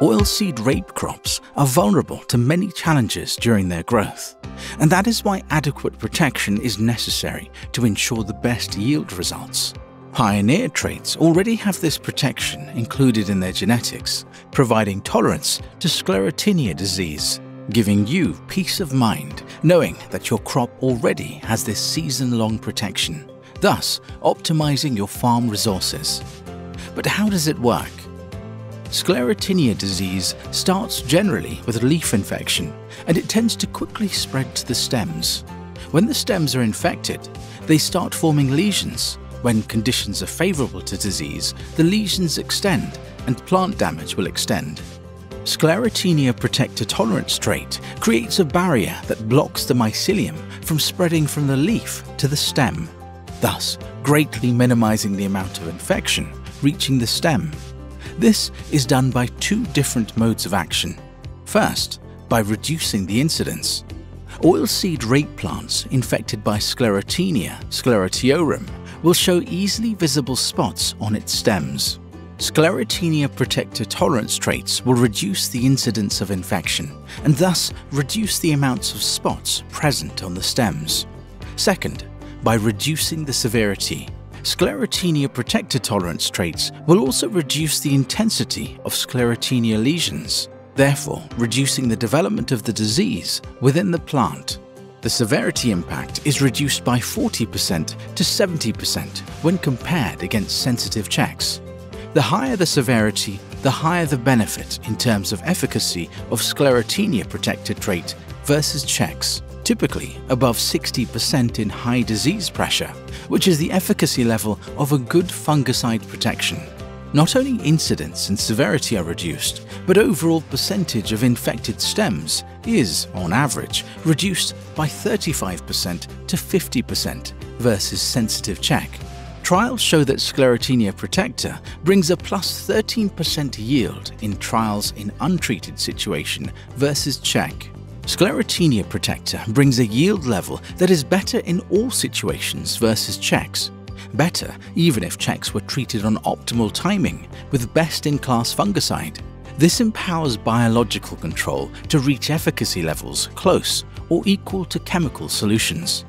Oilseed rape crops are vulnerable to many challenges during their growth, and that is why adequate protection is necessary to ensure the best yield results. Pioneer traits already have this protection included in their genetics, providing tolerance to sclerotinia disease, giving you peace of mind knowing that your crop already has this season-long protection, thus optimizing your farm resources. But how does it work? Sclerotinia disease starts generally with a leaf infection and it tends to quickly spread to the stems. When the stems are infected, they start forming lesions. When conditions are favorable to disease, the lesions extend and plant damage will extend. Sclerotinia protector tolerance trait creates a barrier that blocks the mycelium from spreading from the leaf to the stem, thus greatly minimizing the amount of infection reaching the stem this is done by two different modes of action. First, by reducing the incidence. Oilseed rape plants infected by Sclerotinia sclerotiorum will show easily visible spots on its stems. Sclerotinia protector tolerance traits will reduce the incidence of infection and thus reduce the amounts of spots present on the stems. Second, by reducing the severity Sclerotinia protector tolerance traits will also reduce the intensity of sclerotinia lesions, therefore reducing the development of the disease within the plant. The severity impact is reduced by 40% to 70% when compared against sensitive checks. The higher the severity, the higher the benefit in terms of efficacy of sclerotinia protector trait versus checks typically above 60% in high disease pressure, which is the efficacy level of a good fungicide protection. Not only incidence and severity are reduced, but overall percentage of infected stems is, on average, reduced by 35% to 50% versus sensitive check. Trials show that Sclerotinia protector brings a plus 13% yield in trials in untreated situation versus check. Sclerotinia Protector brings a yield level that is better in all situations versus checks. Better even if checks were treated on optimal timing with best-in-class fungicide. This empowers biological control to reach efficacy levels close or equal to chemical solutions.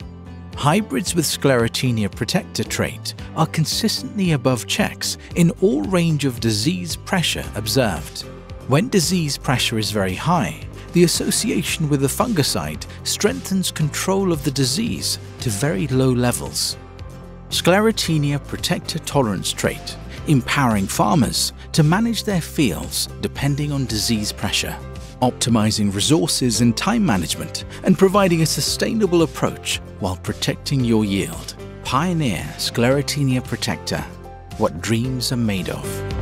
Hybrids with Sclerotinia protector trait are consistently above checks in all range of disease pressure observed. When disease pressure is very high, the association with the fungicide strengthens control of the disease to very low levels. Sclerotinia protector tolerance trait, empowering farmers to manage their fields depending on disease pressure, optimizing resources and time management, and providing a sustainable approach while protecting your yield. Pioneer Sclerotinia Protector, what dreams are made of.